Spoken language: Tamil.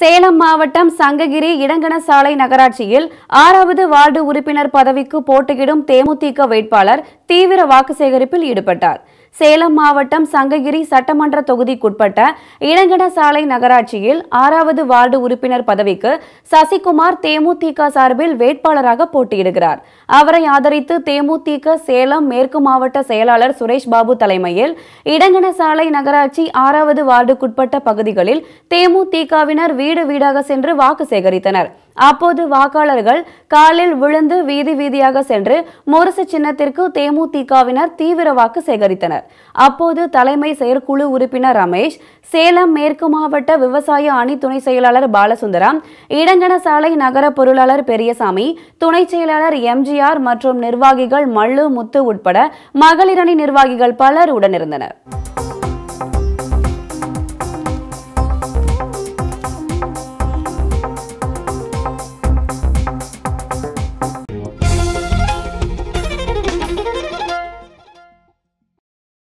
சேலம் மாவட்டம் சங்ககிரி இடங்கணசாலை நகராட்சியில் ஆறாவது வார்டு உறுப்பினர் பதவிக்கு போட்டியிடும் தேமுதிக வேட்பாளர் தீவிர வாக்கு சேகரிப்பில் ஈடுபட்டார். சேலம் மாவட்டம் சங்ககிரி சட்டமன்ற தொகுதிக்குட்பட்ட இடங்கணசாலை நகராட்சியில் ஆறாவது வார்டு உறுப்பினர் பதவிக்கு சசிகுமார் தேமுதிக சார்பில் வேட்பாளராக போட்டியிடுகிறார். அவரை ஆதரித்து தேமுதிக சேலம் மேற்கு மாவட்ட செயலாளர் சுரேஷ் பாபு தலைமையில் இடங்கணசாலை நகராட்சி ஆறாவது வார்டுக்குட்பட்ட பகுதிகளில் தேமுதிகவினர் வீடு வீடாக சென்று வாக்கு சேகரித்தனர். அப்போது வாக்காளர்கள் காலில் விழுந்து வீதி வீதியாக சென்று முரசு சின்னத்திற்கு தேமுதிகவினர் தீவிர வாக்கு சேகரித்தனர். அப்போது தலைமை செயற்குழு உறுப்பினர் ரமேஷ் சேலம் மேற்கு மாவட்ட விவசாய அணி துணை செயலாளர் பாலசுந்தரம் இடங்கணசாலை நகர பொருளாளர் பெரியசாமி துணை செயலாளர் எம்ஜிஆர் மற்றும் நிர்வாகிகள் மல்லு முத்து உட்பட மகளிரணி நிர்வாகிகள் பலர் உடனிருந்தனர்.